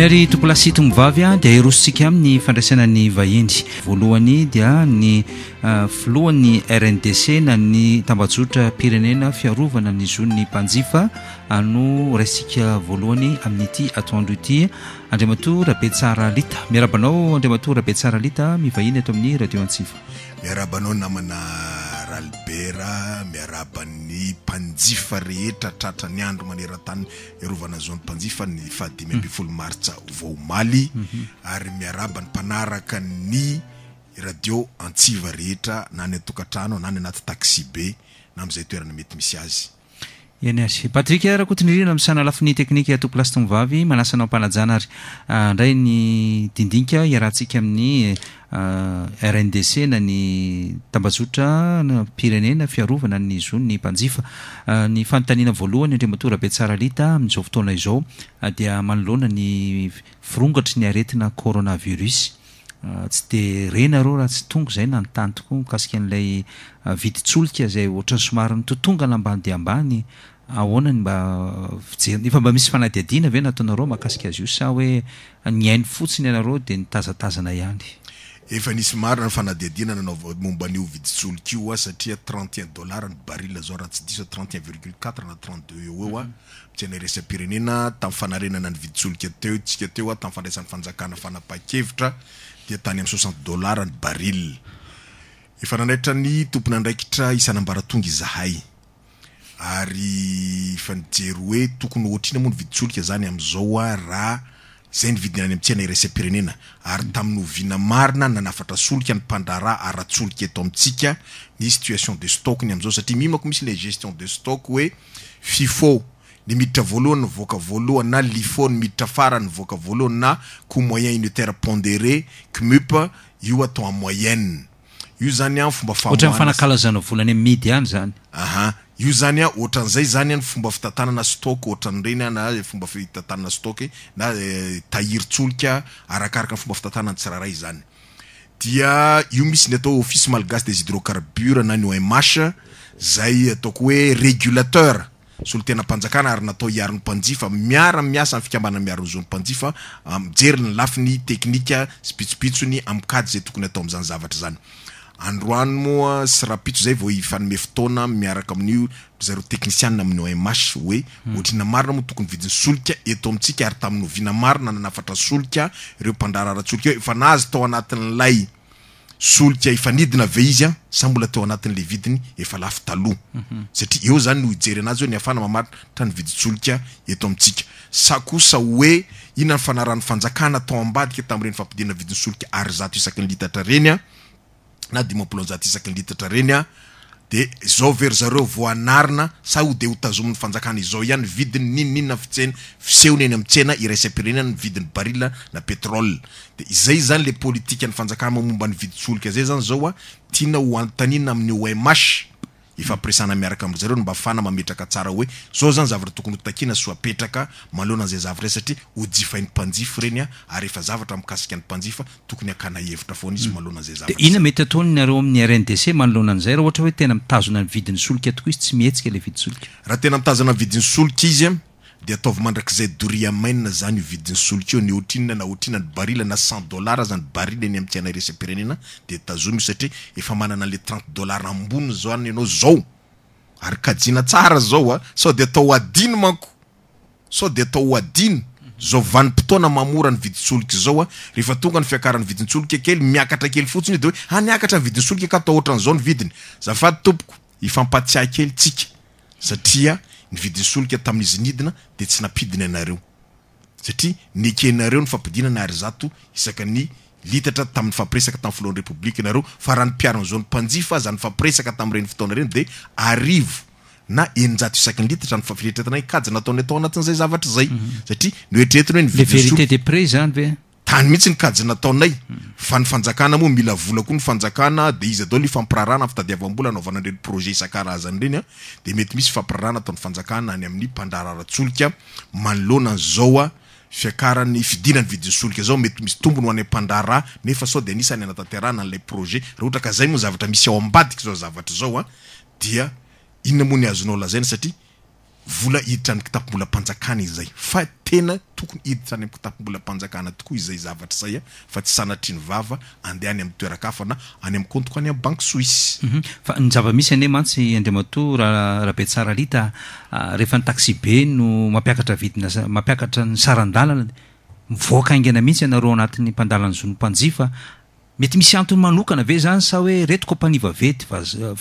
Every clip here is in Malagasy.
Ry tompo lahy sy tompo vavy ah, dia irosontsika amin'ny fandraisana ny vahiny. Voalohany dia ny ah, filohan'ny RNDC na ny tambajotra pirenena fiarovana ny zon'ny mpanjifa ah, no raisintsika voalohany amin'ity atoandro ity. Andriamatoa Rabetsaralita. Miarahaba anao Andriamatoa Rabetsaralita, mivahiny eto amin'ny Radio Antsiva. Miarahaba anao namana Ralibera, miarahaba ny mpanjifa rehetra tratra ny andro maneran-tany iarovana zon'ny mpanjifa ny faha dimy ambin'ny folo martsa vao omaly ary miarahaba ny mpanaraka ny Radio Antsiva rehetra na any an-tokantrano na any anaty taxi-be na amin'izay toerana mety misy azy. Merci. Patrick Rakotonirina misahana lafiny teknika eto Place Tovovavy, manasa anao am-panajana ary handray ny dindinka hiarahantsika amin'ny RNDC na ny tambazotram-pirenena fiarovana ny zon'ny mpanjifa. Ny fanontaniana voalohany Andriamatoa Rabetsaralita amin'izao fotoana izao dia manoloana ny firongatry ny aretina coronavirus. Tsy dia re nareo raha tsy tonga izay nanontany tokoa mikasika an'ilay vidin-tsolika izay ohatran'ny somary nitotongana ambany dia ambany ahoana ny mba fijeriny efa mba misy fanadihadiana ve nataonareo makasika azy io sa hoe nihaino fotsiny ianareo dia nitazatazana ihany? Efa nisy marina ny fanadihadiana nanaovanareo momba an'io vidin-tsolika io oa satria trente et un dollars ny baril zao raha tsy diso aho trente et un virgule quatre na trente deux eo ho eo an! Tsy any iraisam-pirenena, tamin'ny fanarenana ny vidin-tsolika teo tsika teo aho tamin'ny fandraisan'ny fanjakana fanapahan-kevitra dia tany amin'ny soixante dollars ny baril. Efa nanaitra ny tompon'andraikitra isan'ambaratonga izahay ary efa nijery hoe tokony ho ohatrina moa ny vidin-tsolika izany amin'izao aho raha Izay ny vidiny any amin'ny tsena iraisam-pirenena ary tamin'ny oviana marina nanafatra solika ny mpandraharaha ara-tsolika eto amintsika ny situation de stock-ny amin'izao satria mimako misy ilay gestion de stock hoe Fifo ny miditra voalohany nivoaka voalohany na Lifo ny miditra farany nivoaka voalohany na coût moyen unitaire pondéré, CMUP, io atao en moyenne. Io zany an fomba famoahana. Ohatran'ny fanakalazana vola any amin'ny media ihany izany. Aha, io zany an ohatran'izay izany an fomba fitantanana stock ohatran'ireny an na fomba fitantanana stock na tahirin-tsolika arakaraka ny fomba fitantanan'ny tsirairay izany. Dia io misy ny atao Office Malgache des Hydrocarbures na ny OMH izay ataoko hoe regulateur solontenam-panjakana ary natao hiaro ny mpanjifa, miara miasa amin'ny fikambanana miaro ny zon'ny mpanjifa, mijery ny lafiny teknika sy pitsopitsony amin'ny kajy izay tokony atao amin'izany zavatra izany. Androany moa sy rahampitso izay vao hifanome fotoana miaraka amin'io ry zareo teknisianina amin'ny OMH hoe ohatr'inona marina moa tokony vidin'ny solika eto amintsika ary tamin'ny oviana marina nanafatra solika ireo mpandrahararatsolika eo efa nahazo tao anatin'ilay Solika efa nidina ve izy an? Sa mbola teo anatin'ilay vidiny efa lafo taloha? Satria eo izany no hijery anazy hoe niafana mamaritra ny vidin-tsolika eto amintsika. Sa kosa hoe inona ny fanarahan'ny fanjakana tao ambadika tamin'ireny fampidinana vidin'ny solika arizato isaky ny litatra ireny an? Na dimampolo anjato isaky ny litatra ireny an? De zao ve ry zareo vao hanarina sa ho de ho tazomin'ny fanjakana izao ihany vidin'ny n'inon'inona fitseny fisehony eny amin'ny tsena iraisam-pirenena ny vidin'ny barila na pétrole de izay izany le politikan'ny fanjakama momba ny vidin-tsolika zay zany zao a tiana ho anontanina amin'ny OMH ifampiresahana miaraka amindry zareo no mba afahana mametraka tsara hoe zao zany zavatra tokony ho takiana sy ho apetraka manoloana an'izay zavatra izay satria ho jifain'ny mpanjifa ireny a ary efa zavatra mikasika ny mpanjifa tokony hakana hevitra foana izy manoloana izay zavatra izay. Dia inona mety ataon'ianareo amin'ny RNDC manoloana an'izay raha ohatra hoe tena mitazona ny vidin'ny solika tokoa izy, tsy mihetsika ilay vidin-tsolika? Raha tena mitazona ny vidin'ny solika izy, dia ataovy mandrakizay doria maina izany io vidin'ny solika io, ny ohatrinona na ohatrinona ny barila, na cent dollars aza ny barila eny amin'ny tsena iraisam-pirenena, dia tazomy io satria efa manana an'ilay trente dollars ambony izany ianao izao. Ary kajiana tsara izao a! Sao dia atao adino manko! Sao dia atao ho adino zao vanim-potoana mahamora ny vidin-tsolika izao a! Rehefa tonga ny fiakaran'ny vidin-tsolika kely, miakatra kely fotsiny io dia hoe, ha niakatra ny vidin-tsolika ka atao ohatran'izao ny vidiny. Zafady tompoko, hifampatsiahy kely tsika satria ny vidin-solika tamin'izy nidina dia tsy nampidina ianareo satria nekenareo ny fampidinana Ar zato isaka ny litatra tamin'ny nifampiresaka tamin'ny filohan'ny Repoblika ianareo fa raha ny mpiaro an'izao ny mpanjifa aza nifampiresaka tamin'ireny fotoana ireny dia arivo na eninjato isaky ny litatra ny faferetretana ny kajy nataony atao anatin'izay zavatra izay, satria noeritreretiny hoe ny vidin'ny sopy. Le vérité de prix izany ve? Tany mihitsy ny kajy nataonay, fa ny fanjakana moa mila vola koa ny fanjakana dia iza daholo ifampirarahana fitadiavam-bola hanaovana ireny projet isan-karazany ireny an, dia mety misy fifampirarahana ataon'ny fanjakana any amin'ny mpandrahararan-tsolika manoloana an'izao fiakaran'ny fidiana ny vidin'ny solika izao, mety misy tombony ho any amin'ny mpandraharaha nefa sao dia anisan'ny hanatanterahana an'ilay projet, raha ohatra ka izay moa ny zavatra misy ao ambadik'izao zavatra izao an, Dia inona moa ny azonao lazaina satria vola hiditra any kitapom-bolam-panjakana izay fa tena tokony hiditra any amin'ny kitapom-bolam-panjakana tokoa izay zavatra izay a fa tsy sanatria ny vava andeha any amin'ny toeran-kafa na any amin'ny kaontiko any amin'ny banky suisse. Hum fa ny zava-misy anie mantsy Andriamatoa Ra Rabetsaralita a rehefa ny taxi-be no mampiakatra vidina mampiakatra ny saran-dalana dia mivoaka haingana mihitsy ianareo ao anatin'ny mpandala ny zon'ny mpanjifa Mety misy antony manokana ve izany sa hoe ireto kaompania vaventy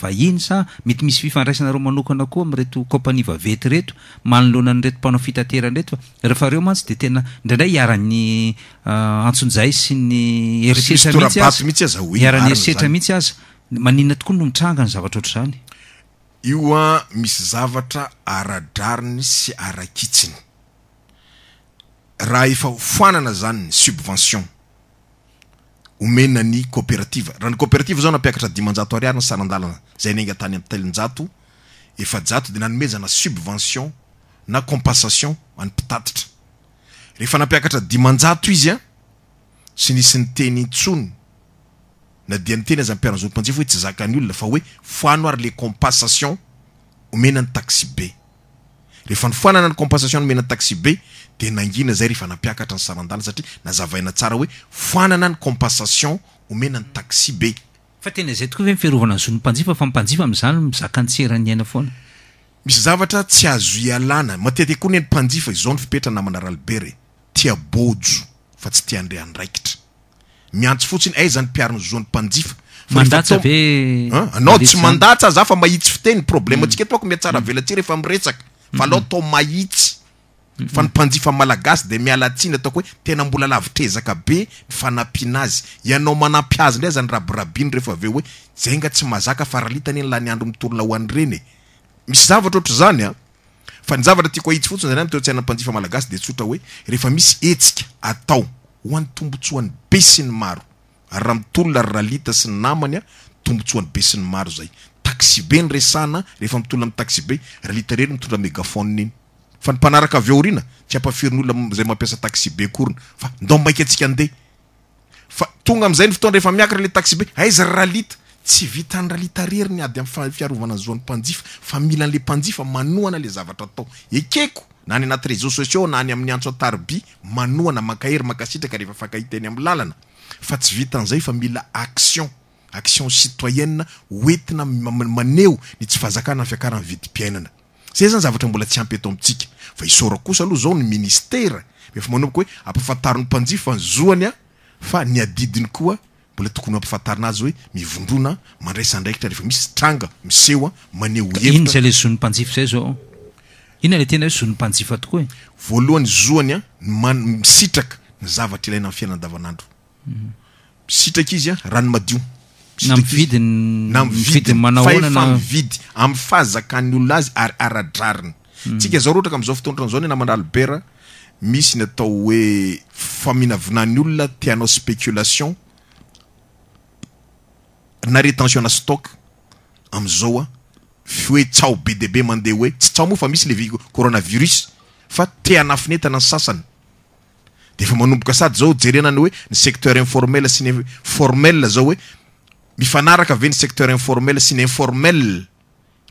vahiny sa mety misy fifandraisanareo manokana koa amin'ireto kaompania vaventy ireto manoloana an'ireto mpanao fitaterana ireto fa rehefa ireo mantsy dia tena indraindray iharan'ny antsonjay sy ny herisetra mihitsy aza, iharan'ny herisetra mihitsy aza. Maninona tokoa no mitranga ny zavatra ohatr'izany? Io an, misy zavatra ara-drariny sy ara-kitsiny. Raha efa hofoanana izany ny subvention. omena ny kaoperativa. Raha ny kaoperativa izao nampiakatra dimanjato ariary ny saran-dalana izay niainga tany amin'ny telonjato efajato dia nanomezana subvention na compensation an'ny mpitatitra. Rehefa nampiakatra dimanjato izy an, tsy nisy niteny intsony na dia niteny aza ny mpiara-nizotry mpanjifa hoe tsy zakan'ny olona fa hoe foano ary ilay compensation omena ny taxi-be. Rehefa nofoanana ny compensation nomena taxibe dia nangina izay rehefa nampiakatra ny saran-dalana satria nazavaina tsara hoe foanana ny compensation omena ny taxibe. Fa tena izay tokoa ve ny fiarovana ny zon'ny mpanjifa fa ny mpanjifa amin'izany no mizaka ny tsy eran'ny aina foana? Misy zavatra tsy azo ialana, matetika koa anie ny mpanjifa, izao ny fepetra namana Ralibera e, tia bojo fa tsy te handre andraikitra. Miantso fotsiny aiza ny mpiaro ny zon'ny mpanjifa fa rehefa Mandatsa atao ve An? Anao David tsy zany? mandatsa za fa mahitsy fiteny, problème antsika eto manko mihatsaravelatsihy rehefa miresaka fa alao atao mahitsy fa ny mpanjifa malagasy dia miala tsiny ataoko hoe tena mbola lavitr'ezaka be ny fanampiana azy, ianao manampy azy indray zany rabirabiny rehefa avy eo hoe zay nga tsy mazaka fa ralita anie ny laniandro mitolona ho an'ireny e! Misy zavatra ohatr'izany an! Fa ny zavatra tiako hahitsy fotsiny indray amin'ny toe-tsaina mpanjifa malagasy dia tsotra hoe rehefa misy hetsika atao ho an'ny tombotsoan'ny be sy ny maro, ary raha mitolona ry Ralita sy ny namany a, tombotsoan'ny be sy ny maro izay. Taxibe no resahana rehefa mitolona amin'ny taxibe, Ralita irery no mitondra megaphone iny. Fa ny mpanaraka avy aoriana tsy ampafirin'ny olona izay mampiasa taxibe akoriny fa ndao mainka antsika andeha. Fa tonga amin'izay ny fotoana rehefa miakatra ilay taxibe, aiza ry Ralita? Tsy vitan'i Ralita irery ny ady amin'ny fiarovana ny zon'ny mpanjifa fa mila an'ilay mpanjifa manohana ilay zavatra atao. Ekeko, na any anaty réseaux sociaux na any amin'ny antso an-tarobia, manohana, mankahery, mankasitraka rehefa fankahita eny amin'ny lalana. Fa tsy vitan'izay fa mila action, action citoyenne hoentina maneho ny tsy fahazakana ny fiakaran'ny vidim-piainana. Zay zany zavatra mbola tsy ampy eto amintsika fa isaorako kosa aloha zao ny ministera efa manomboka hoe ampafantariny mpanjifa fa ny zoany a fa ny adidiny koa mbola tokony hampifantarina azy hoe mivondrona mandraisa andraikitra rehefa misy tranga miseho a maneho hevitra. Inona izay le zon'ny mpanjifa izay zao? Inona le tena hoe zon'ny mpanjifa tokoa e? Voalohany zoany a ny misitraka ny zavatra ilaina amin'ny fiainana andavanandro Misitraka izy an, rano madio. Na mividy na mividy manao ahoana na. Fa efa mividy amin'ny fahazakan'ny olona azy ary ara-drariny. Tsika zao raha ohatra ka amin'izao fotoana ohatran'izao ny namana Albert misy ny atao hoe faminavinan'ny olona te hanao spéculation na rétention ana stock amin'izao an, tsy hoe tsaho be dia be mandeha hoe tsy tsaho moa fa misy le vi- coronavirus fa te hanafinetana ny sasany. Dia efa manomboka sady izao jerena ny hoe ny secteur informel sy ny formel izao hoe mifanaraka ve ny secteur informel sy ny informel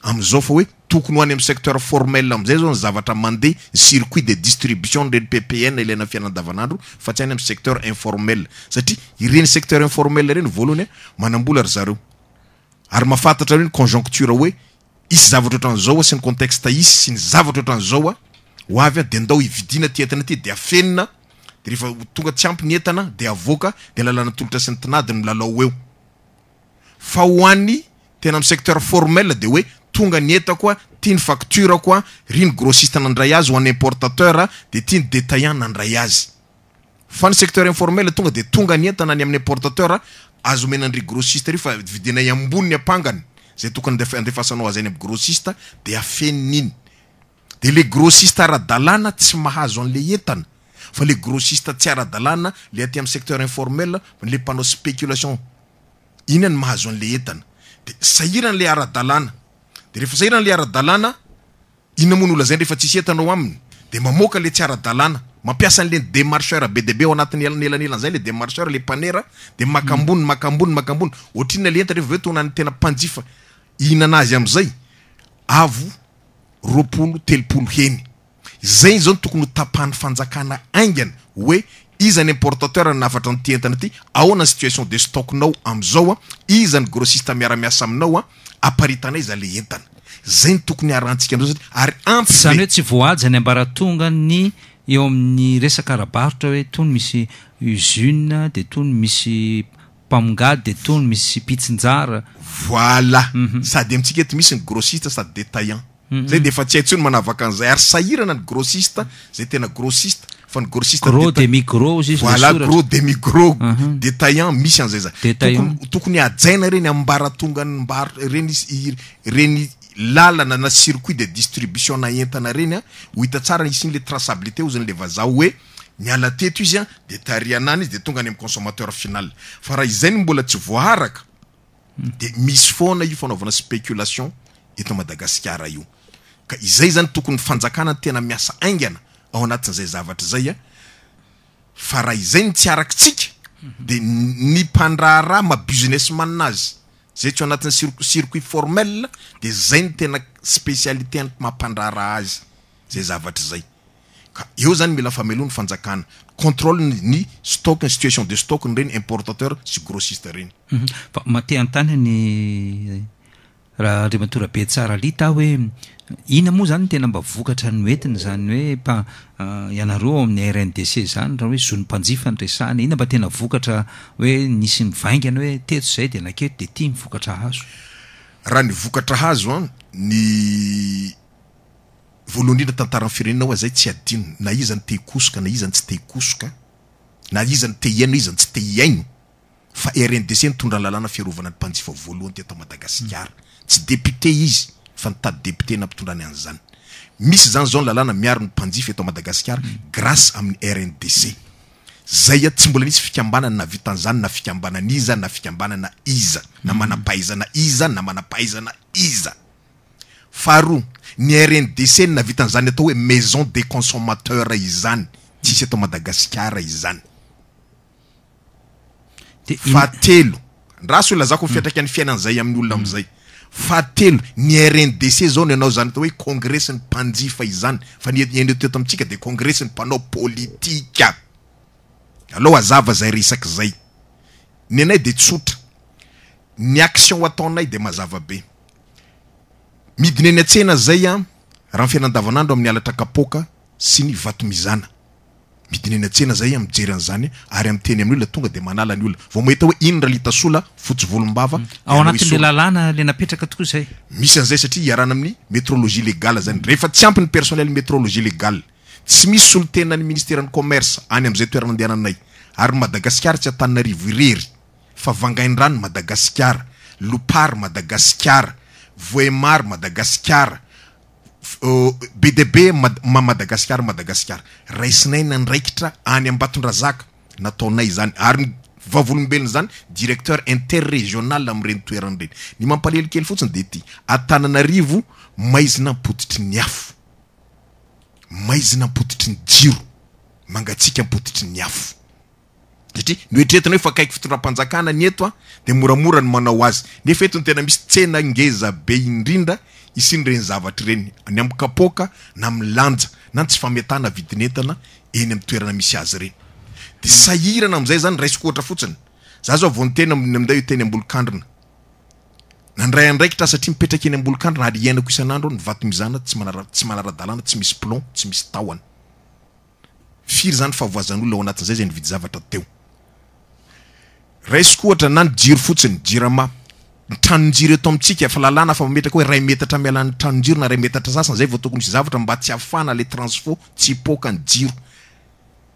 amin'izao fa hoe tokony ho any amin'ny secteur formel amin'izay izao ny zavatra mandeha ny circuit de distribution ireny ppn ilaina fiainana andavanandro fa tsy any amin'ny secteur informel satria ireny secteur informel ireny voalohany manambola ry zareo ary mahafantatra hoe ny conjoncture hoe hisy zavatra ohatran'izao a, sy ny contexte hisy sy ny zavatra ohatran'izao a, ho avy a, dia ndao hividiana ity entana ity, dia afenina, dia rehefa tonga tsy ampy ny entana, dia avoaka, dia lalàna tolotra sy ny tinady no milalao eo. Fa ho an'ny tena amin'ny secteur formel dia hoe tonga ny entako a, ity ny facture-ko a, ry ny grossiste nandray azy ho an'ny importateur a, dia ity ny detaillant nandray azy. Fa ny secteur informel tonga dia tonga ny entana any amin'ny importateur azo omena an-dry grossiste ry fa vidinay ambony ny ampangany izay tokony handefasanao azy any amin'ny grossiste dia afeniny iny. Dia ilay grossiste ara-dalàna tsy mahazo an'ilay entana fa ilay grossiste tsy ara-dalàna ilay aty amin'ny secteur informel ilay mpanao spéculation iny no mahazo an'ilay entana. Dia sahirana ilay ara-dalàna. Dia rehefa sahirana ilay ara-dalàna. Inona moa no lazainy rehefa tsisy entana ao aminy? Dia mamoaka ilay tsy ara-dalàna, mampiasa an'ilay démarcheur be dia be ao anatin'ny elanelanelan izay ilay démarcheur, ilay mpanera dia maka ambony, maka ambony, maka ambony, ohatrinona ilay entana rehefa avy eo toa an'ny tena mpanjifa hihinana azy amin'izay? Avo roapolo, telopolo heny. Izay izao no tokony ho tapahan'ny fanjakana haingana hoe iza ny importateur no nahafatra an'ity entana ity, ahoana ny situation de stock-nao amin'izao, iza ny grossiste miara-miasa aminao, Aparitanay izany le entana. Zay no tokony harantsika amzao satria ary ampy be. Zany hoe tsy voahaja ny ambaratonga ny eo amin'ny resaka ara-barotra hoe tony misy usine de tony misy mpamongady de tony misy mpitsinjara. Voilà. Sady amintsika eto misy ny grossiste sady detaillant. Zay dia efa tsy hay tsony manavaka an'izay ary sahirana ny grossiste zay tena grossiste fa ny grossiste gros demi gros izy voilà gros demi gros uh -huh. détaillant misy an'izay za tokony tokony hajaina ireny amin'ny mbaratongan'ny mbarotra ireny ireny lalana na circuit de distribution na entana ireny a ho hita tsara isin'ny le traçabilité ozany le vazaha hoe miala teto izy a dia tarihanany izy dia tonga any amin'ny consommateur final fa raha izay ny mbola tsy voaharaka dia misy foana io fanaovana spéculation eto Madagasikara io ka izay zany tokony ny fanjakana no tena miasa aingana ao anatin'izay zavatra izay a, fa raha izay no tsy arakitsika dia ny mpandraharaha maha businessman azy zay tsy ao anatin'ny circuit circuit formel dia zay no tena spécialité-ny maha mpandraharaha azy zay zavatra izay. Ka eo zany mila fameloha ny fanjakana, contrôle ny ny stock, ny situation de stock n'ireny importateur sy grossiste reny. Fa mahate hanontany an'i Ra Andriamatoa Rabetsaralita aho hoe inona moa izany no tena mba vokatra noentiny izany hoe mpa ianareo ao amin'ny RNDC izany raha hoe zon'ny mpanjifa no resahina. Inona mba tena vokatra hoe nisy nivaingana hoe teto izay dia naketo dia ity ny vokatra azo? Raha ny vokatra azo an, ny Voalohany indrindra tantaran'ny firenena hoa izay tsy adino na iza no te hikosoka na iza no tsy te hikosoka na iza no te hihaino na iza no tsy te hihaino fa RNDC nitondra ny lalàna fiarovana ny mpanjifa voalohany teto Madagasikara. Tsy député izy fa nitady député nampitondrany an'izany. Misy izany izao ny lalàna miaro ny mpanjifa eto Madagasikara grâce amin'ny RNDC. Zay a, tsy mbola nisy fikambanana nahavita an'izany na fikambanan'iza na fikambanana iza na manam-pahaizana iza na manam-pahaizana iza. Faharoa, ny RNDC no nahavita an'izany atao hoe maison des consommateurs izany, tsisy eto Madagasikara izany. Fahatelo, andraso ilazako ny fiantraikan'ny fiainan'izay amin'ny olona amin'izay. Fahatelo, ny RNDC izao no hanao izany atao hoe kongresin'ny mpanjifa izany, fa ny ny eto eto amintsika dia kongresin'ny mpanao politika. Alao hazava izay resaka izay. Ny anay dia tsotra, ny action ataonay dia mazava be. Midina eny an-tsena izay an, raha ny fiainana andavanandro amin'ny halatra kapoaka sy ny vato mizana. Midina eny an-tsena izay an, mijery an'izany ary amin'ny teny amin'ny olona tonga dia manala ny olona. Vao mahita hoe iny ralita sola fotsy volombava dia hanao esorina. Ao anatin'ilay lalàna ilay napetraka tokoa izay. Misy an'izay satria iarahana amin'ny metrologie légale izany. Rehefa tsy ampy ny personnel metrologie légale, tsy misy solontena ny ministeran'ny commerce any amin'izay toerana andehananay. Ary Madagasikara tsy Antananarivo irery. fa Vangaindrano Madagasikara, Lopar Madagasikara, Vohemar Madagasikara, Bedebem Madagasikara Madagasikara. Raisinay ny andraikitra any Ambatondrazaka, nataonay izany, ary ny Vavolombelona izany Directeur Interregional amin'ireny toerana ireny. Ny mampalahelo kely fotsiny dia ity, Antananarivo maizina am-pototry ny afo, maizina am-pototry ny jiro, mangatsiaka am-pototry ny afo. satria noeritreretina hoe fakaiky fitondram-panjakana ny eto dia moramora ny manao azy nefa eto no tena misy tsena ngeza be indrindra isian'ireny zavatra ireny ny amin'ny kapoaka na amin'ny lanja na ny tsy fametahana vidin'entana eny amin'ny toerana misy azy ireny dia sahirana amin'izay izany raisiko ohatra fotsiny za zao vao niteny amin'ny amin'izay teny ambolokandrina nandray andraikitra satria mipetraka eny ambolokandrina ary iainako isan'andro ny vato mizana tsy manara tsy manara-dalàna tsy misy plomb tsy misy tahony Firy zany fahavoazan'olona ao anatin'izay zay nividy zavatra teo. Raisiko ohatra na ny jiro fotsiny, jirama. Ny tranon-jiro eto amintsika, efa lalàna fa mametraka hoe iray metatra mialan'ny tranon-jiro na iray metatra sasany izay vao tokony hisy zavatra mba tsy hafana ilay transfo, tsy hipoaka ny jiro.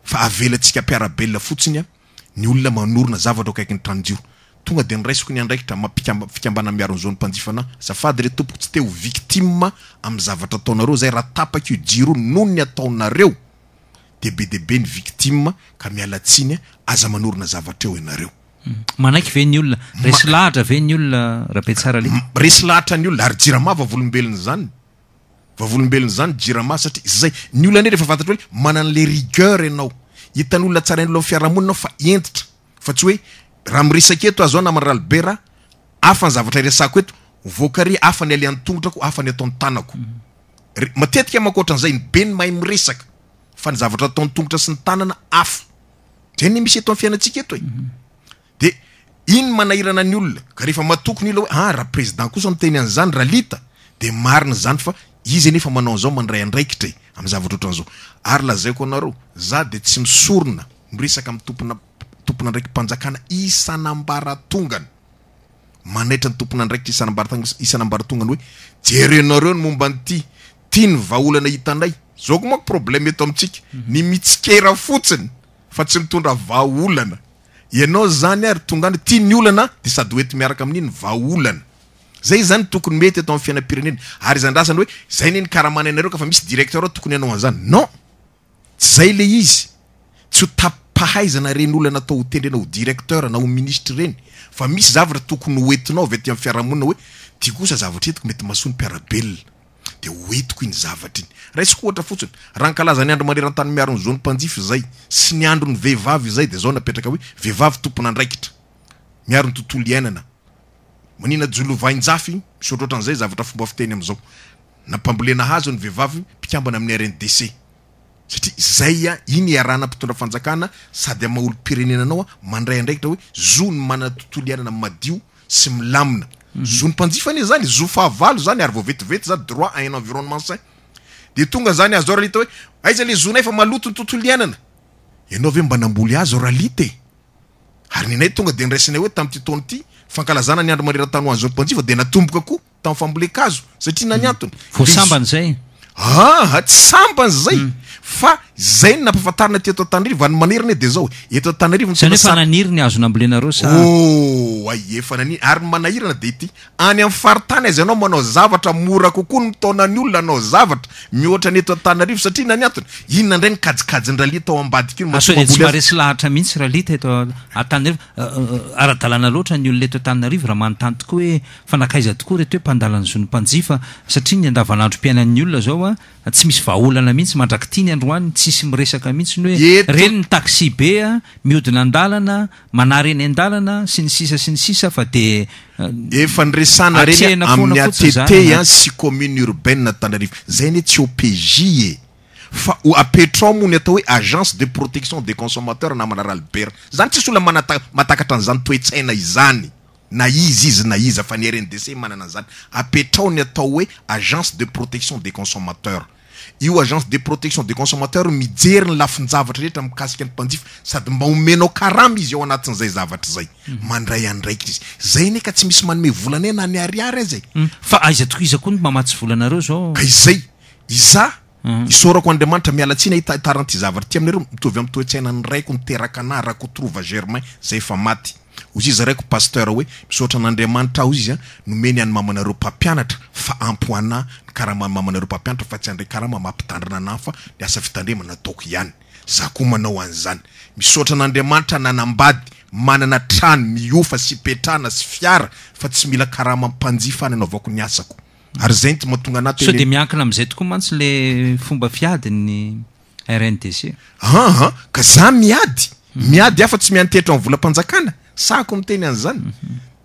Fa avelantsika mpiara-belona fotsiny an. Ny olona manorina zavatra eo akaikin'ny tranojiro. Tonga dia niraisiko ny andraikitra hamapikambana fikambanana miaro ny zon'ny mpanjifa na. Azafady re tompoko tsy te ho victime amin'ny zavatra ataonareo zahay raha tapaka io jiro io noho ny ataonareo dia be dia be ny victime ka miala tsiny a! Aza manorina zavatra eo ianareo. Manaiky ve ny olona? Resy lahatra ve ny olona Rabe Tsaralina? Resy lahatra ny olona ary jirama vavolombelona izany. Vavolombelona zany jirama satria zay ny olana rehefa fantatra hoe manana le rigueur enao hitan'ny olona tsara enlo am fiarahamonina enao fa hentitra fa tsy hoe raha miresaka eto aho zao namana ralibera hafa ny zavatra iresako eto mivoaka re hafa ny alehan'ny tongotrako hafa ny ataon'ny tanako matetika manko otran'izay ny be ny mahay miresaka fa ny zavatra ataon'ny tongotra sy ny tanana hafa zay ny misy eto am fiainantsika eto e Dia iny no manahirana ny olona, ka rehefa matoky ny olona hoe ah ra président kosa miteny an'izany ra lita dia marina izany fa izy anie efa manao an'izao mandray andraikitra e, amin'ny zavatra ohatran'izao. Ary lazaiko anareo, za dia tsy misorona, miresaka amin'ny tompona tompon'andraiki-panjakana isan'ambaratongany, manaitra ny tompon'andraikitra isan'ambaratanga isan'ambaratongany hoe jerenareo ny momba an'ity, ty ny vahaolana hitanay, zao ko manko problème eto amintsika, ny mitsikera fotsiny fa tsy mitondra vahaolana. Ianao izany ary tonga any tia ny olana dia sady ho ety miaraka amin'iny vahaolana. Izay izany no tokony mety eto amin'ny fiainam-pirenena. Ary iza andrasana hoe izay anie ny karamana anareo ka fa misy directeur ao tokony hanao an'izany. Non! Tsy izay ilay izy. Tsy ho tapi-pahaizana ireny olona natao ho tendrena ho directeur na ho ministra ireny fa misy zavatra tokony ho entinao avy aty amin'ny fiarahamonina hoe ity kosa zavatra entiko mety mahasoa ny mpiara-belona. Dia ho entiko iny zavatra iny. Raisiko ohatra fotsiny, raha ankalaza ny andro maneran-tany miaro ny zon'ny mpanjifa izay, sy ny andron'ny vehivavy izay, dia izao no apetraka hoe, vehivavy tompon'andraikitra, miaro ny tontolo iainana, manina joly hovain-jafy, misaotra ohatran'izay zavatra fomba fiteny amin'izao. Nampambolena hazo ny vehivavy mpikambana amin'ny RNDC. Satria izay, iny iarahana mpitondra fanjakana sady maha olom-pirenena anao mandray andraikitra hoe, zo ny manana tontolo iainana madio, sy milamina. Zon'ny mpanjifa anie zany e, zo fahavalo zany ary vao vetivety zany, droit à un environnement sain. Dia tonga zany azy zao Ralita hoe, aiza le zonay fa maloto ny tontolo iainana. Ianao ve mba namboly azy ao Ralita e? Ary nenay tonga dia niraisinay hoe tamin'ity taona ity, fankalazana ny andro maneran-tany ho an'izao mpanjifa dia natomboka koa. tamin'ny fambolen-kazo satria na ny antony. Vao sambany izay. Aa tsy sambany izay fa izay no nampahafantarina aty eto Antananarivo ary ny manerana eo dia izao eto Antananarivo no tena. Izany hoe efa naniry ny hazo nambolenareo sa. Oh hay efa naniry ary ny manahirana dia ity any amin'ny faritany aza ianao manao zavatra mora kokoa ny mitaona ny olona hanao zavatra mihoatra ny eto Antananarivo satria na ny antony inona indray ny kajikajin'ny rallye tao ambadika io no mahatonga ambolen-kazo. Sao dia tsy maharesy lahatra mihitsy rallye teto Antananarivo ara-dalàna loatra ny olona eto Antananarivo raha manontany tokoa hoe. Fa nankaiza tokoa ireto hoe mpandala ny zon'ny mpanjifa satria ny andavanandrom-piainan'ny olona izao a, tsy misy vahaolana mihitsy, mandrak'ity ny androany tsisy miresaka mihitsy ny hoe Eto. reny ny taxi be a, mihodina an-dalana, manary eny an-dalana, sy ny sisa sy ny sisa fa dia Efa niresahana reny atrehina foana amin'ny fotsiny ATT izany a. sy commune urbaine Antananarivo. Zay anie tsy OPJ e! Fa ho apetrao moa ny atao hoe agence de protection des consommateurs namana Ralibera. Zany tsisy olona manata- matakatra an'izany toe-tsaina izany. na iza izy na iza fa ny RNDC manana an'izany, apetraho ny atao hoe Agence de protection des consommateurs. Io Agence de protection des consommateurs io mijery ny lafin-javatra rehetra mikasika ny mpanjifa sady mba omenao karama izy ao anatin'izay zavatra izay. Mandray andraikitra izy. Izay anie ka tsy misy manome vola anay na ny ariary aza e! Fa aiza tokoa iza koa no mamatsy vola anareo izao? Izay. Izaho Isaorako Andriamanitra miala tsiny ahita tarana ity zavatra ity aminareo mitovy am toetsaina ny raiko niteraka anah Rakotorova Germain zay efa maty ozy izy raiko Pasteur hoe misaotra an Andriamanitra ozy izy an nomeny an mamanareo mpampianatra fa ampy ho anah ny karaman mamanareo mpampianatra fa tsy andray karama maha mpitandrina anah fa ny asa fitandremana ataoko ihany za koa manao an zany misaotra an Andriamanitra nanambady manana trano mihofa sy ipetrahana sy fiara fa tsy mila karaman mpanjifa nanaovako ny asako Ary zay nty matonga anah tele. Sao dia miankina amin'izay tokoa mantsy ilay fomba fiadin'ny RNDC. Aa ka za miady, miady aho fa tsy miantehitra amin'ny volam-panjakana, sahako miteny an'izany.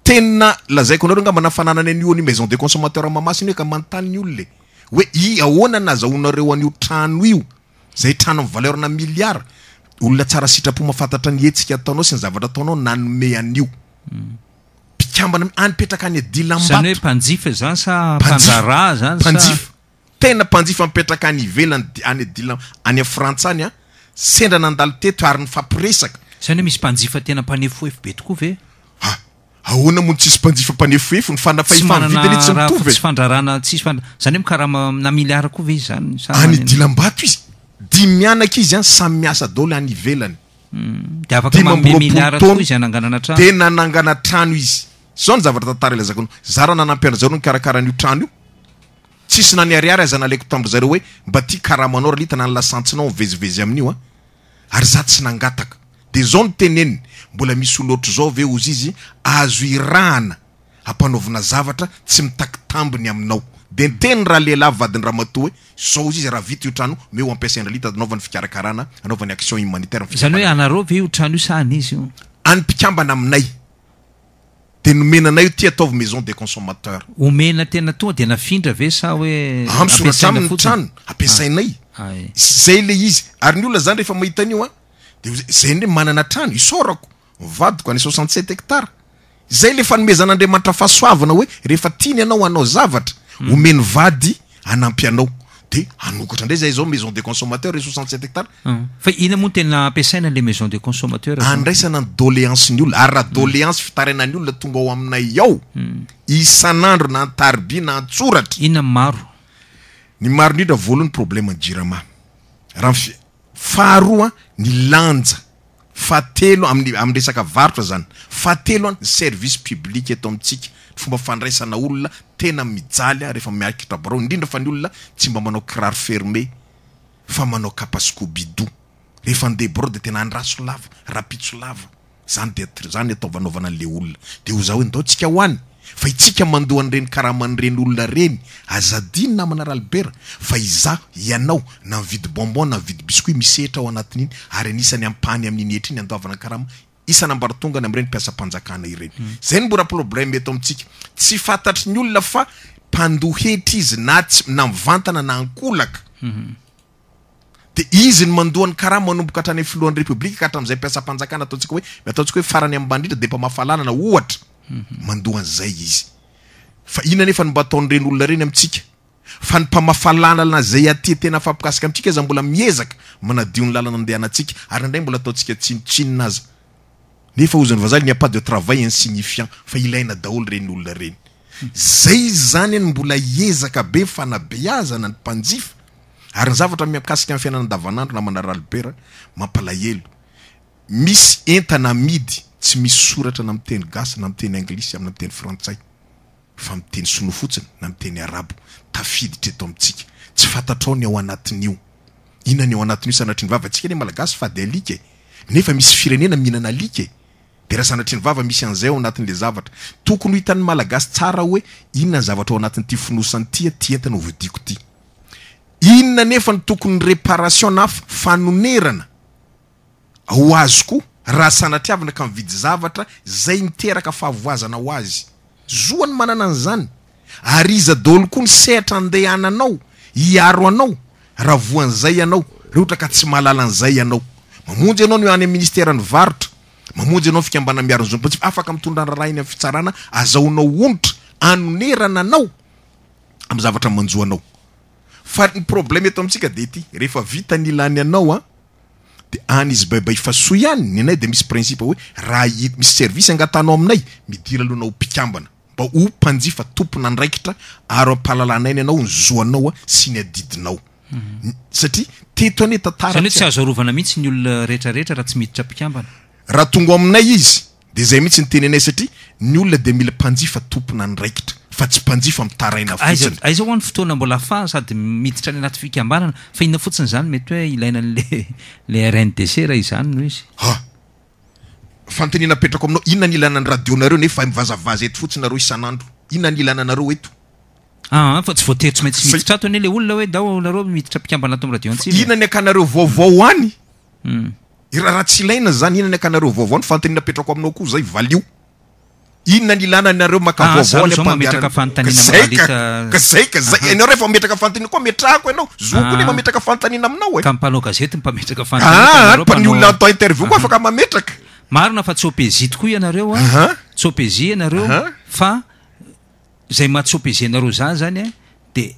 Tena lazaiko anareo angamba na fananana an'io an'io maison de consommateur Mahamasina io ka manontany ny olona e! hoe i ahoana no azahoanareo an'io trano io, izay trano amin'ny valeur na milliards, olona tsara sitrapo mahafantatra ny hetsika ataonao sy ny zavatra ataonao nanome an'io. mpikambana mi anipetraka any Dilambato. Izany hoe mpanjifa izany sa mpandraharaha izany sa. Mpanjifa. Tena mpanjifa mipetraka any ivelany di any Dilam any amin'ny Frantsa any an. Sendra nandalo teto ary nifampiresaka. Izany hoe misy mpanjifa tena mpanefoefo be tokoa ve? Ah! Ahoana moa no tsisy mpanjifa mpanefoefo? Ny fana Tsy fahefana manana vidiny tsy raha mitovy tsy e! fandrarana tsisy fan Izany hoe mikarama amina miliara koa ve izy izany sa Any manin Dilambato izy. Dimy mianaka izy an, samy miasa daholo any ivelany. Dia afaka Dimy amby manome roapolo miliara tokoa taona. izy hananganana trano. Dia nanangana trano izy. Izao ny zavatra tantara ilazako anao. Izaho raha nanampy an'izao no nikarakara an'io trano io, tsisy na ny ariary aza nalaiko tamin-dry zareo hoe mba ity karamanao Ralita na ny lasantsinao mivezivezy amin'io an! Ary izaho tsy nangataka. Dia izao no teneniny, mbola misy olona ohatr'izao ve hozy izy azo irahana hampanaovina zavatra tsy mitaky tambiny aminao. Dia niteny ralehilahy vadin-dramatoa hoe, izao izy raha vita io trano, omeo hampiasain-dRalita anaovany fikarakarana, anaovany action humanitaire amin'ny Izany hoe fikambanana. anareo ve io trano io sa an'izy io? An'ny mpikambana aminay. Dia nomena anay io, ty ataovy maison des consommateurs. Omena tena tonga dia nafindra ve sa hoe Ampy soratra aminy ampiasaina ny fotsiny? trano, ampiasainay. Ay. Izay ilay izy. Ary ny olona izany rehefa mahita an'io an, dia hoy izy, izay indray manana trano, isaorako. Mivadika any soixante sept hectare. Izay ilay fanomezan'Andriamanitra fahasoavana hoe rehefa tiany ianao hanao zavatra, omeny vady hanampy anao. Dia hanokatra indray izay izao maison de consommateur ilay soixante sept hectare. Fa inona moa no tena ampiasaina an'ilay maison de consommateur? Handraisana ny doléance-n'ny olona. Ary raha doléance fitarainan'ny olona tonga ao aminay ao, isan'andro na an-tariby na an-tsoratra. Inona ny maro? Ny maro indrindra voalohany ny problème-n'ny jirama. Raha ny fi. Faharoa ny lanja, fahatelo amin'ny amin'ny resaka varotra izany, fahatelo an ny service public eto amintsika, ny fomba fandraisana olona tena mijaly rehefa miakitra birao indrindra fa ny olona tsy mba manao kiraro fermé fa manao kapa skobido, rehefa andeha birao dia tena andraso lava, rapitso lava. Zany dia zany atao vanaovana an'le olona. Dia ho zaho endao tsika ho any fa itsika mandoa an'ireny karaman'ireny olona ireny. Aza adino namana Ralibera fa izaho, ianao, na mividy bonbon na mividy biscuit misehatra ao anatin'iny ary anisany ampahany amin'iny hetra iny andoavana karama isan'ambaratongany amin'ireny mpiasam-panjakana ireny. Zay no mbola problème eto amintsika. Tsy fantatry ny olona fa mpandoa hetra izy na tsy na mivantana na ankolaka. Dia izy no mandoa ny karama manomboka hatrany amin'ny filohan'ny Repoblika ka hatramin'izay mpiasam-panjakana ataontsika hoe, ny ataontsika hoe farany ambany indrindra dia mpamafa lalana ohatra, mandoa an'izay izy. Fa inona anefa no mba ataon'ireny olona ireny amintsika? Fa ny mpamafa lalana izay aty tena afa-pikasika amintsika aza mbola miezaka manadio ny lalana andehanantsika ary indraindray mbola ataontsika tsinontsinona aza. Nefa hozy ny vazaha il n'y a pas de travail insignifiant fa ilaina daholo ireny olona ireny. Izay izany any mbola hiezaka be ny fanabeazana ny mpanjifa ary ny zavatra miakasika ny fiainana andavanandro namana Ralibera, mampalahelo. Misy entana amidy tsy misy soratra na amin'ny teny gasy na amin'ny teny anglisy amina amin'ny teny frantsay. fa miteny sinoa fotsiny na miteny arabo tafiditra eto amintsika. Tsy fantatrao ny ao anatin'io. Inona ny ao anatin'io sanatrian'ny vava? Antsika anie malagasy fady alika e! Nefa misy firenena mihinana alika e! Dia raha sanatrian'ny vava misy an'izay ao anatin'ilay zavatra. Tokony ho hitan'ny malagasy tsara hoe inona ny zavatra ao anatin'ity fonosany ity aty entana ho vidiako ity. Inona anefa ny tokony ny réparation na fanonerana? Ho azy koa, raha sanatria avy ka mividy zavatra izay miteraka fahavoazana ho azy. Zoany ny manana an'izany, ary iza daholo koa ny sehatra andehananao hiaro anao raha voan'izay ianao, raha ohatra ka tsy mahalala an'izay ianao. Mamonjy anao ny any amin'ny Minisiteran'ny Varotra, mamonjy anao ny Fikambanana Miaro ny Zon'ny Mpanjifa, afaka mitondra ny raharaha eny amin'ny Fitsarana, azahoanao onitra hanonerana anao amin'ny zavatra manjo anao. Fa ny problème eto amintsika dia ity, rehefa vita ny ilany anao an! dia any izy baibai fasoa ihany, ny anay dia misy principe hoe raha misy service angatanao aminay midira aloha anao mpikambana mba ho mpanjifa tompon'andraikitra ary ampahalalanay ny anao, ny zo anao sy ny adidinao satria teto anie tantara. Izany hoe tsy azo arovana mihitsy ny olona rehetra rehetra raha tsy miditra mpikambana? Raha tonga ao aminay izy Dia izay mihitsy ny tenenay satria ny olona dia mila mpanjifa tompon'andraikitra fa tsy mpanjifa mitaraina fotsiny. Aiza ho'a ny fotoana mbola afaha sady miditra any anaty fikambanana fa inona fotsiny izany mety hoe ilaina an'ilay RNDC raha izany no izy. Ha! Fanontaniana apetrako aminao, inona ny ilana ny radio-nareo nefa mivazavaza eto fotsiny nareo isan'andro? Inona ny ilana anareo eto? Aa fa tsy voatery tsy maintsy miditra ato anie le olona hoe ndao nareo miditra mpikambana ato amin'ny radio antsimo e! Fa inona ny akanareo vaovao any? Hum. Ra raha tsy ilaina zany inona ny akanareo vaovao ny fanontaniana apetrako aminao koa zay valio inona ny ilana anareo maka Ah, vaovao zalo any zao mametraka ampandehanana ka fanontaniana zay ka malalitra ka zay ka zay Ahaa. enao refa mametraka fanontaniana koa ametrahako enao zoko anie Aa. mametraka fanontaniana aminao e Ka ny mpanao gazety no mpametraka fanontaniana fa Aa ianareo pa ny mpanao olona atao interview koa Aha. afaka mametraka Marina fa tsôpezia tokoa ianareo a, Aha. tsôpezia ianareo Aha. fa Zay matsopezena roa zany zany de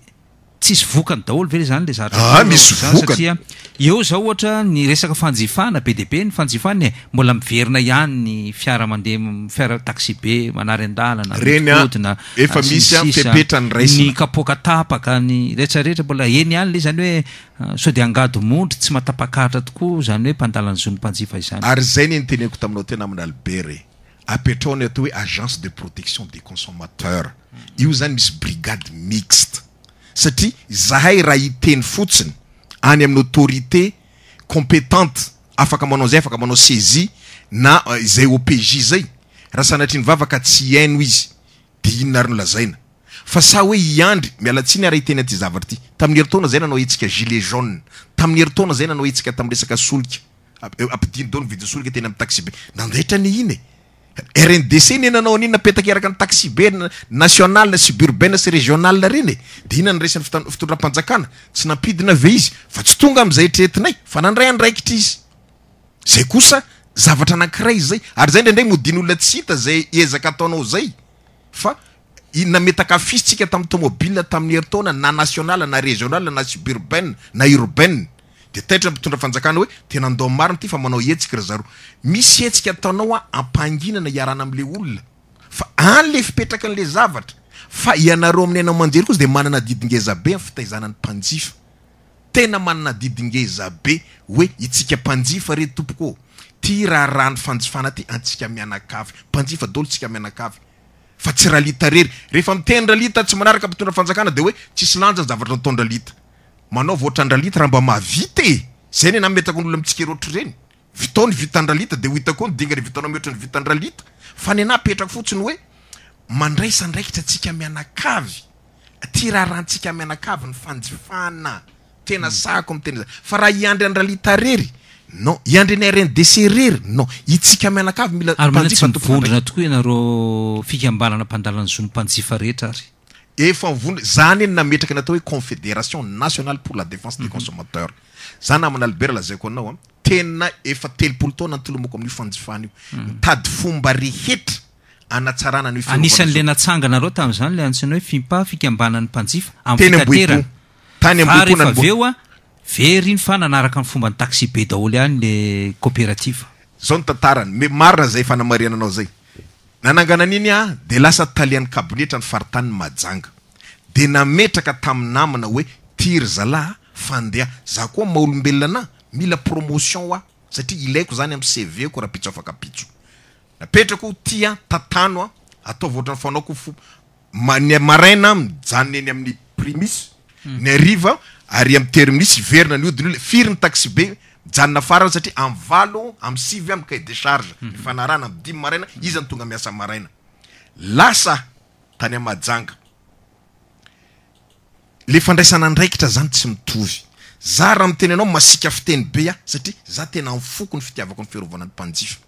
tsisy vokany daholo ve zany le zavatra ataonao roa zany satria eo zao ohatra ny resaka fanjifana be dia be ny fanjifana e mbola miverina ihany ny fiara mandeha fiara taxibe manary an-dalana mihodinkodina sy ny sisa ny kapoaka tapaka ny rehetra rehetra mbola eny ihany le zany hoe sao dia angady mondry tsy mahatapakaritra tokoa zany hoe mpandala ny zon'ny mpanjifa izany ary zay ny niteneniko taminao tena aminaly be re apetraho ny atao hoe agence de protection des consommateurs io zany misy brigade mixte satria zahay raha hiteny fotsiny any amin'ny autorité competente afaka manao izay afaka manao saisie na izay OPJ izay raha sanatrian'ny vava ka tsy hihaino izy dia inona ary no lazaina fa sa hoe hiandry miala tsiny aho raha hiteny an'ity zavatra ity tamin'ny herintaona izay nanao hetsika gilets jaunes tamin'ny herintaona izay nanao hetsika tamin'ny resaka solika Ampidino daholo ny vidin'ny solika teny amin'ny taxibe. Nandaitra anie iny e! RNDC anie nanao an'iny napetaka araka ny taxibe national, suburbaine sy regional ireny e! Dia iny nandraisan'ny fitondram-panjakana. Tsy nampidina ve izy? Fa tsy tonga amin'izay eritreretinay fa nandray andraikitra izy. Izay kosa zavatra anankiray izay. Ary izay indraindray modian'olona tsy hita izay ezaka ataonao izay fa iny nametaka affiche tsika tamin'ny tomobile tamin'ny herintaona na national na regional na suburbaine na urbaine. Dia taitra ny mpitondra fanjakana hoe, tena handao marina ity fa manao hetsika ry zareo. Misy hetsika ataonao hoa ampanginana hiarahana amin'ilay olona. Fa any ilay fipetraka an'ilay zavatra. Fa ianareo amin'ny haino aman-jery kosa dia manana adidy ngeza be amin'ny fitaizana ny mpanjifa. Tena manana adidy ngeza be hoe itsika mpanjifa re tompoko ô. Ity raharahan'ny fanjifana ity antsika mianakavy. Mpanjifa daholo tsika mianakavy. Fa tsy Ralita rery. Rehefa miteny Ralita tsy manaraka mpitondra fanjakana dia hoe tsisy lanja ny zavatra nataon-dRalita. Manaova ohatran-dRalita raha mba mahavita e! Izay anie nametraka ny olona mitsikera ohatr'ireny. Vitao ny vitan-dRalita dia ho hita koa ny dingana vitanao mihoatra ny vitan-dRalita. Fa ny anà apetrako fotsiny hoe mandraisa andraikitra antsika mianakavy. Tia raharahantsika mianakavy ny fanjifàna. Tena sahako ny miteny izany. Fa raha hiandry an-dRalita irery, non. Hiandry ny RNDC irery, non. Itsika mianakavy mila mpanjifa tompon-dRalita. Ary manao tsy mivondrona tokoa ianareo fikambanana mpandala ny zon'ny mpanjifa rehetra ary. Efa vondrona, izany no nametraka ny atao hoe Confederation Nationale pour la Defense des Consommateurs. Za namana Albert lazaiko anao an, tena efa telopolo taona nitolomako amin'io fanjifana io. Nitady fomba rehetra hanatsarana an'io fiarovana izao. Anisan'ilay natsanganareo tamin'izany ilay antsoina hoe Fimpa, Fikambanan'ny Mpanjifa, amin'ny Teny Ambohipo. fitaterana. Tany Fa Ambohipo rehefa avy nanomboha. eo an, very iny fa nanaraka ny fomban'ny taxi-be daholo ihany ilay coopérative. Izao ny tantarany, me- marina izay fanamarinanao izay. Nanangana an'iny aho dia lasa talian'ny kabinetra ny faritanin'i Mahajanga. Dia nametraka tamin'ny namana hoe tia ry zalahy a, fandeha, za koa maha olombelona anà, mila promotion hoa, satria ilaiko zany amin'ny CV ko rapitso afaka pitso. Napetrako, tia, tantano a, ataovy ohatran'ny fanaoko fo, Ny maraina mijanona eny amin'ny primus, ny hariva ary amin'ny terminus hiverina ny hodiny olona. Firy ny taxibe mijanona farany satria amin'ny valo, amin'ny sivy amin'ny cahier de charge nifanarahana amin'ny dimy maraina iza no tonga miasa maraina. Lasa tany à Mahajanga. Le fandraisana andraikitra zany tsy mitovy. Za raha miteny anao masiaka fiteny be aho satria za tena amin'ny foko ny fitiavako ny fiarovana ny mpanjifa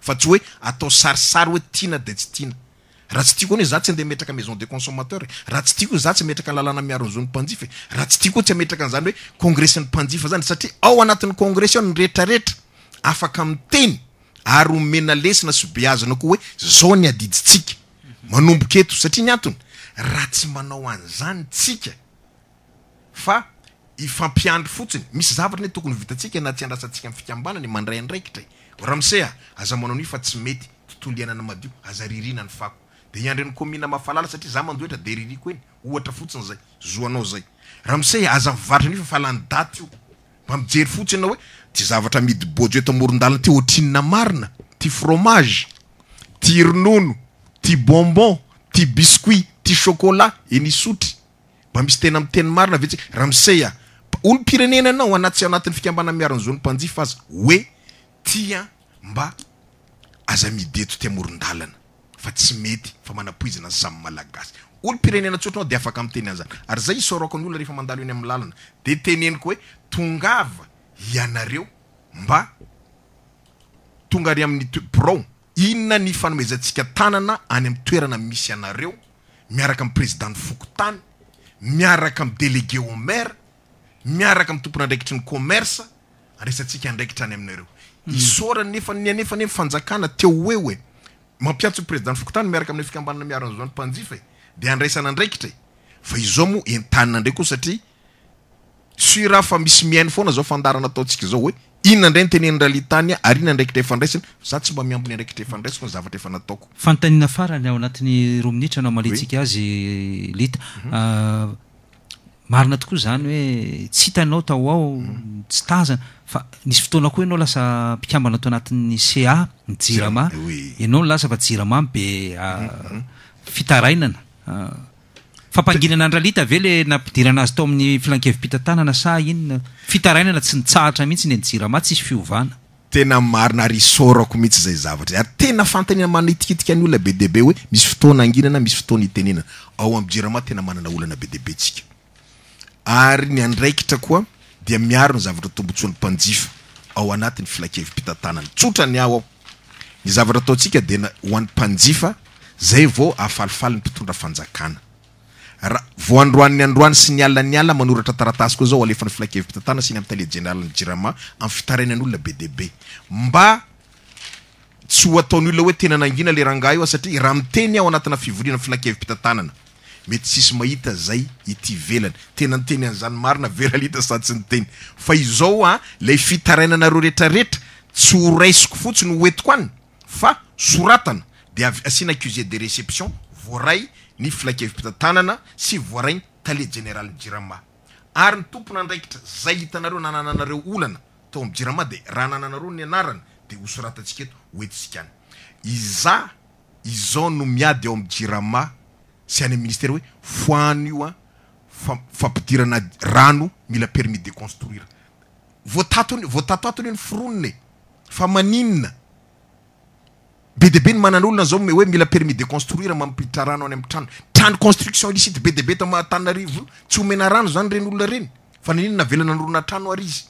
fa tsy hoe atao sarisary hoe tiana dia tsy tiana. Raha tsy tiako an'io za tsy handeha hametraka maison des consommateurs e! Raha tsy tiako io za tsy hametraka ny lalàna miaro ny zon'ny mpanjifa e! Raha tsy tiako io tsy hametraka an'izany hoe kongresin'ny mpanjifa zany e! Satria ao anatin'ny kongresy ao ny retraretra afaka miteny ary omena lesona sy beazina koa hoe zao ny adidintsika manomboka eto! Satria ny antony raha tsy manao an'izany tsika, fa hifampiandry fotsiny. Misy zavatra anie tokony ho vitantsika na tsy andrasantsika amin'ny fikambanana e, mandray andraikitra e. Ramose a, aza manao an'io fa tsy mety, tontolo iainana madio, aza ririana ny fako. Dia hiandry an'i Kaominina Mafalalana satria za mandoetra dia ririko eny, ohatra fotsiny zay. Zo anao zay. Ramose e, aza mivarotra an'io fa efa lany daty io. Mba mijery fotsiny ianao hoe ty zavatra amidy bojo eto amoron-dalana ty ohatrinona marina? Ty fromage, ty ronono, ty bonbon, ty biscuit, ty chocolat, eny Isotry. Mba misy tena miteny marina ve tsika? Ramsey a! Olom-pirenena ianao a, na tsy ao anatin'ny fikambanana miaro ny zon'ny mpanjifa aza, hoe ty a, mba aza amidy eto ty amoron-dalana fa tsy mety fa manapoizina ny samy Malagasy. Olom-pirenena tsotra ianao dia afaka miteny an'izany. Ary izay isaorako ny olona rehefa mandalo eny amin'ny lalana dia teneniko hoe tongava ianareo mba tonga ary amin'ny birao Inona ny fanomezantsika tanana any amin'ny toerana misy anareo miaraka amin'ny prezidan'ny fokontany, miaraka amin'ny delege au maire, miaraka amin'ny tompon'andraikitry ny commerce, andraisantsika andraikitra any aminareo. Isaorana nefa ny anefa anie ny fanjakana te ho eo e! Mampiantso ny prezidan'ny fokontany miaraka amin'ny fikambanana miaro ny zona mpanjifa e! Dia andraisana andraikitra e! Fa izao moa entanina indray koa satria Sûr aho fa misy mihaino foana izao fandaharana ataontsika izao hoe inona indray ny tenenin'i Ralitania ary inona andraikitra ifandraisany fa za tsy mba miambina andraikitra ifandraisiko ny zavatra efa nataoko. Fanontaniana farany ao anatin'ny roa minitra no hamaliantsika azy Lita. Marina tokoa izany hoe tsy hitanao tao ao, tsy tazana fa nisy fotoana koa ianao lasa mpikambana tao anatin'ny CA, ny Jirama, ianao nilaza fa Jirama be fitarainana. Fampanginana an-dRalita ve ilay nampidirana azy tao amin'ny filankevi-pitantanana sa inona? Fitarainana tsy nitsahatra mihitsy ny an'i Jirama, tsisy fiovana. Tena marina ary isaorako mihitsy izay zavatra izay ary tena fanontaniana manitikitika ny olona be dia be hoe misy fotoana anginana misy fotoana itenenana ao amin'ny Jirama tena manana olana be dia be tsika ary ny andraikitra koa dia miaro ny zavatra tombotsoan'ny mpanjifa ao anatin'ny filankevi-pitantanana tsotra ny aho aho Ny zavatra ataontsika dia ho an'ny mpanjifa izay vao hahafalifaly ny mpitondra fanjakana. Raha vao androany ny androany sy ny alina ny alina manoratra taratasy koa izao alefan'ny filankevi-pitantanana sy ny amin'ny tale jeneralin'ny Jirama amin'ny fitarainany olona be dia be mba tsy ho ataon'ny olona hoe tena nangina ilay rangahy io aho satria raha miteny aho anatina fivoriana filankevi-pitantanana Mety tsisy mahita zay ety ivelany. Tena niteny an'izany marina ve Ralita sa tsy niteny? Fa izao an, ilay fitarainanareo retraretra tsy ho raisiko fotsiny ho entiko any fa soratana dia avy asiana accusé de réception voaray ny filankevi-pitantanana sy voaray ny tale jeneralin'ny jirama ary ny tompon'andraikitra zay hitanareo nanananareo olana tao amin'ny jirama dia raha nananareo ny anarany dia ho soratantsika eto ho entintsika any izaho Izao no miady ao amin'ny Jirama sy any amin'ny Ministera hoe foano io an, fa fampidirana rano mila permis de construire. Voatatony, voatatatony ny foronina e! Fa maninona? Be dia be ny manan'olona izao hoe mila permis de construire mampiditra rano any amin'ny tranony. Trano construction illicite be dia be eto Antananarivo io, tsy omena rano izany ireny olona ireny, fa naninona navela nanorina trano ary izy?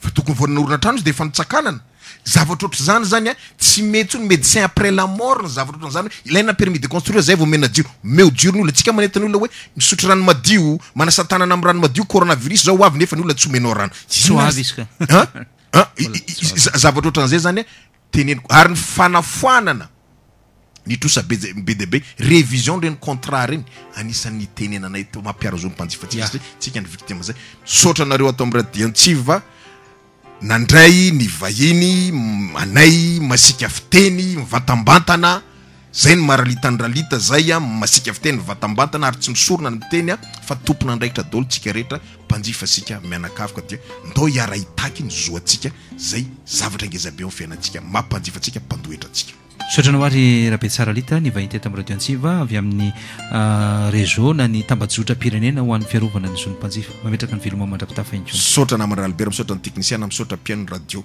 Fa tokony vao nanorina trano izy dia efa nitsakanana. Zavatra ohatr'izany zany a, tsy mety intsony médecin après la mort ny zavatra ohatran'izany hoe ilaina permis de construire zay vao omena jiro. Omeo jiro ny olona. Antsika manentana ny olona hoe misotro rano madio, manasa tanana amin'ny rano madio, corona virus zao ho avy nefa ny olona tsy omenao rano. Inona izy ka? An? An? Zavatra ohatran'izay zany a. Teneniko, ary ny fanafoanana ny trosa be dia be, révision ireny contrat ireny, anisan'ny nitenenanay teo mampiaro zo ny mpanjifa antsika satria isika no victime zay. Misaotra anareo ato amin'ny Radio Antsiva nandray ny vahiny anay masiaka fiteny mivantambantana. Zay no maralitan'i ralita zay a, masiaka fiteny vatambantana ary tsy misorona ny miteny a, fa tompon'andraikitra daolo tsika rehetra, mpanjifa sika mianakavka dia ndao hiara hitaky ny zo antsika zay zavatra ngezabe eo am fiainantsika maha mpanjifa antsika mpandohetra antsika. Misaotra anao ary Rabetsaralita nivahiny teto amin'ny Radio Antsiva avy amin'ny Réseau na ny Tambajotram-pirenena ho an'ny fiarovana ny zon'ny mpanjifa. Mametraka ny veloma mandra-pitafa inkona. Misaotra namana Ralbera, misaotra ny teknisiana, misaotra mpihaino ny radio.